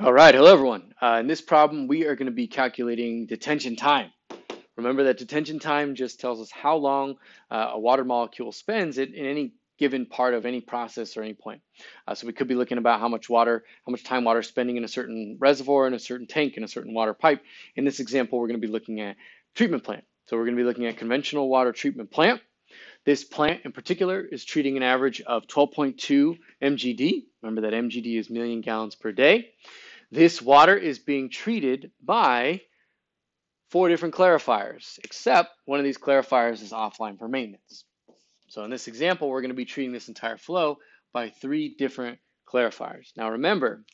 All right, hello everyone. Uh, in this problem, we are going to be calculating detention time. Remember that detention time just tells us how long uh, a water molecule spends in, in, any given part of any process or any point. Uh, so we could be looking about how much water, how much time water is spending in a certain reservoir, in a certain tank, in a certain water pipe. In this example, we're going to be looking at treatment plant. So we're going to be looking at conventional water treatment plant. This plant in particular is treating an average of 12.2 MGD. Remember that MGD is million gallons per day. This water is being treated by four different clarifiers, except one of these clarifiers is offline for maintenance. So in this example, we're going to be treating this entire flow by three different clarifiers. Now remember,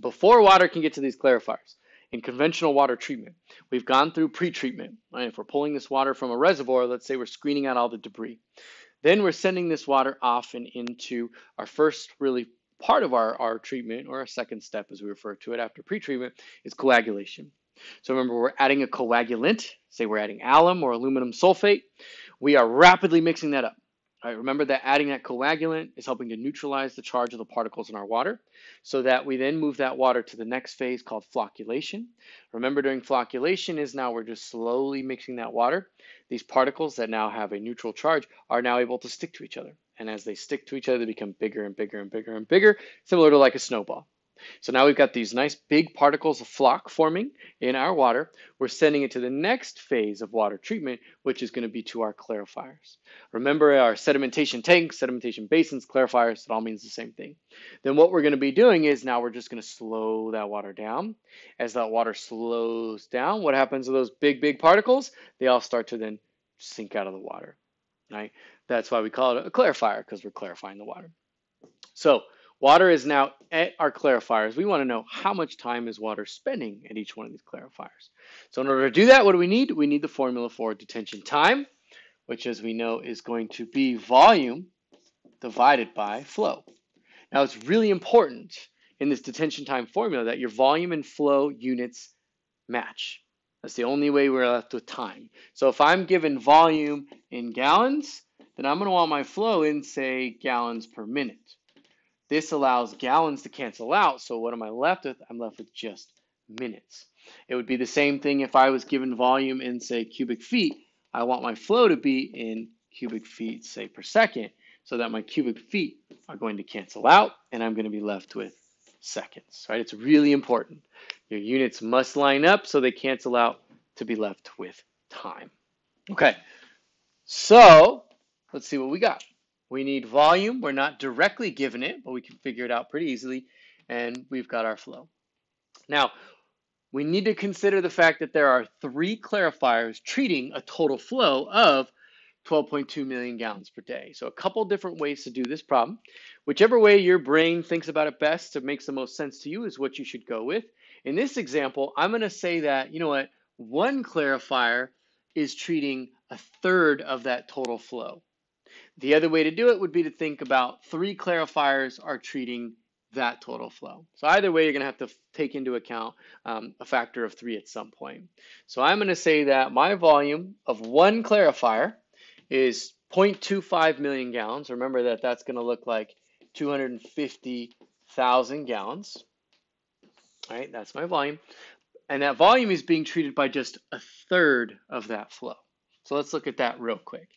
before water can get to these clarifiers, in conventional water treatment, we've gone through pre-treatment. Right? If we're pulling this water from a reservoir, let's say we're screening out all the debris. Then we're sending this water off and into our first really part of our, our treatment, or a second step as we refer to it after pretreatment, is coagulation. So remember, we're adding a coagulant, say we're adding alum or aluminum sulfate. We are rapidly mixing that up. Right, remember that adding that coagulant is helping to neutralize the charge of the particles in our water so that we then move that water to the next phase called flocculation. Remember during flocculation is now we're just slowly mixing that water. These particles that now have a neutral charge are now able to stick to each other. And as they stick to each other, they become bigger and bigger and bigger and bigger, similar to like a snowball. So now we've got these nice big particles of floc forming in our water. We're sending it to the next phase of water treatment, which is going to be to our clarifiers. Remember our sedimentation tanks, sedimentation basins, clarifiers, it all means the same thing. Then what we're going to be doing is now we're just going to slow that water down. As that water slows down, what happens to those big, big particles? They all start to then sink out of the water, right? That's why we call it a clarifier because we're clarifying the water. So water is now at our clarifiers. We want to know how much time is water spending at each one of these clarifiers. So in order to do that, what do we need? We need the formula for detention time, which as we know is going to be volume divided by flow. Now it's really important in this detention time formula that your volume and flow units match. That's the only way we're left with time. So if I'm given volume in gallons, then I'm going to want my flow in, say, gallons per minute. This allows gallons to cancel out, so what am I left with? I'm left with just minutes. It would be the same thing if I was given volume in, say, cubic feet. I want my flow to be in cubic feet, say, per second, so that my cubic feet are going to cancel out, and I'm going to be left with seconds, right? It's really important. Your units must line up so they cancel out to be left with time. Okay, so Let's see what we got. We need volume. We're not directly given it, but we can figure it out pretty easily. And we've got our flow. Now, we need to consider the fact that there are three clarifiers treating a total flow of 12.2 million gallons per day. So a couple different ways to do this problem. Whichever way your brain thinks about it best, it makes the most sense to you is what you should go with. In this example, I'm going to say that, you know what, one clarifier is treating a third of that total flow. The other way to do it would be to think about three clarifiers are treating that total flow. So either way, you're going to have to take into account um, a factor of three at some point. So I'm going to say that my volume of one clarifier is 0.25 million gallons. Remember that that's going to look like 250,000 gallons. All right, that's my volume. And that volume is being treated by just a third of that flow. So let's look at that real quick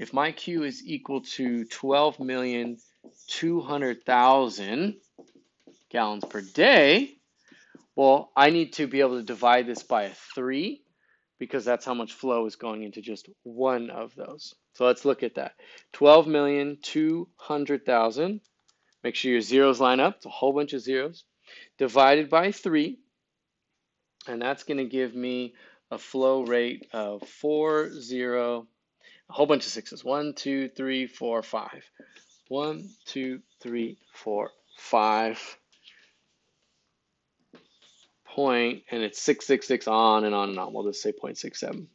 if my Q is equal to 12,200,000 gallons per day, well, I need to be able to divide this by a 3 because that's how much flow is going into just one of those. So let's look at that. 12,200,000. Make sure your zeros line up. It's a whole bunch of zeros. Divided by 3. And that's going to give me a flow rate of 40 a whole bunch of sixes. One, two, three, four, five. One, two, three, four, five. Point, and it's 666 on and on and on. We'll just say 0.67.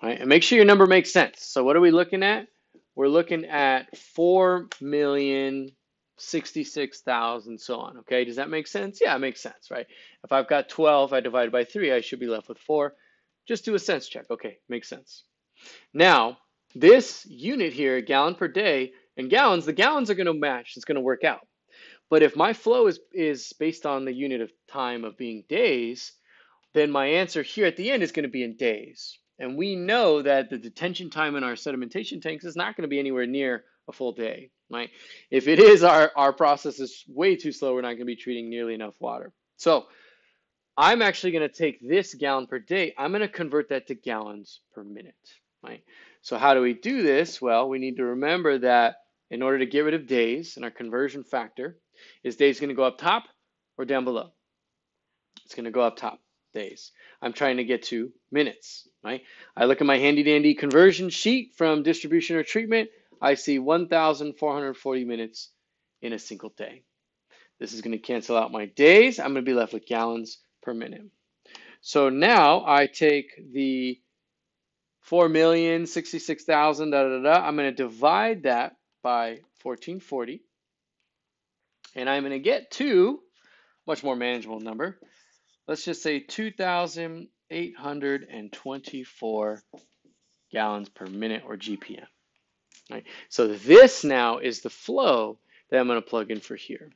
All right, and make sure your number makes sense. So what are we looking at? We're looking at 4 million 66,000, so on. Okay, does that make sense? Yeah, it makes sense, right? If I've got 12, I divide by 3, I should be left with 4. Just do a sense check. Okay, makes sense. Now, this unit here, gallon per day, and gallons, the gallons are going to match. It's going to work out. But if my flow is, is based on the unit of time of being days, then my answer here at the end is going to be in days. And we know that the detention time in our sedimentation tanks is not going to be anywhere near a full day, right? If it is, our, our process is way too slow. We're not going to be treating nearly enough water. So I'm actually going to take this gallon per day. I'm going to convert that to gallons per minute, right? So how do we do this? Well, we need to remember that in order to get rid of days, and our conversion factor is days going to go up top or down below? It's going to go up top, days. I'm trying to get to minutes, right? I look at my handy dandy conversion sheet from distribution or treatment. I see 1,440 minutes in a single day. This is going to cancel out my days. I'm going to be left with gallons per minute. So now I take the 4,066,000, da, da, da, I'm going to divide that by 1440. And I'm going to get to much more manageable number. Let's just say 2,824 gallons per minute or GPM. Right? So this now is the flow that I'm going to plug in for here.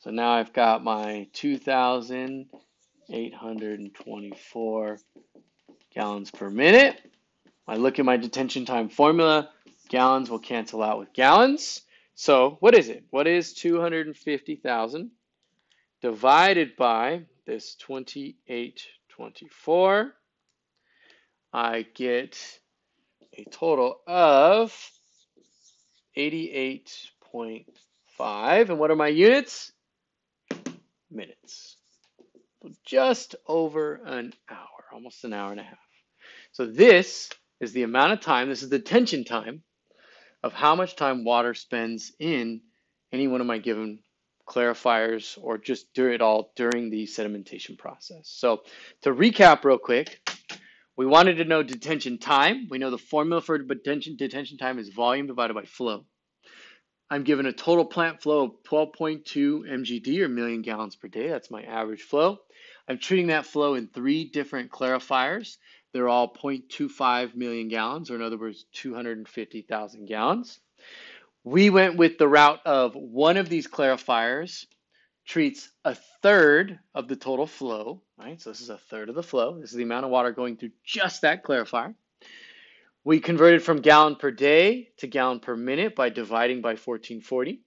So now I've got my 2,824 gallons per minute. I look at my detention time formula. Gallons will cancel out with gallons. So what is it? What is 250,000 divided by this 2824? I get a total of 88.5. And what are my units? Minutes. Just over an hour, almost an hour and a half. So this is the amount of time, this is detention time of how much time water spends in any one of my given clarifiers or just do it all during the sedimentation process. So to recap real quick, we wanted to know detention time. We know the formula for detention, detention time is volume divided by flow. I'm given a total plant flow of 12.2 mgd or million gallons per day. That's my average flow. I'm treating that flow in three different clarifiers. They're all 0.25 million gallons, or in other words, 250,000 gallons. We went with the route of one of these clarifiers treats a third of the total flow, right? So this is a third of the flow. This is the amount of water going through just that clarifier. We converted from gallon per day to gallon per minute by dividing by 1440.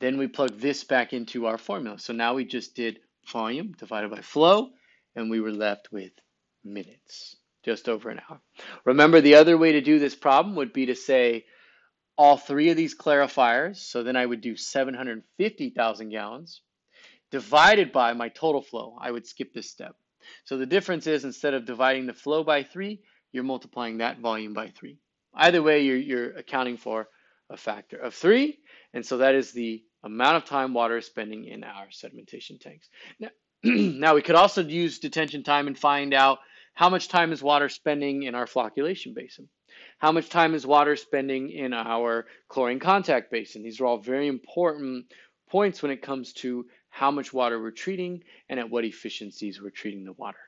Then we plug this back into our formula. So now we just did volume divided by flow, and we were left with minutes, just over an hour. Remember, the other way to do this problem would be to say all three of these clarifiers, so then I would do 750,000 gallons, divided by my total flow. I would skip this step. So the difference is instead of dividing the flow by three, you're multiplying that volume by three. Either way, you're, you're accounting for a factor of three, and so that is the amount of time water is spending in our sedimentation tanks. Now, now we could also use detention time and find out how much time is water spending in our flocculation basin? How much time is water spending in our chlorine contact basin? These are all very important points when it comes to how much water we're treating and at what efficiencies we're treating the water.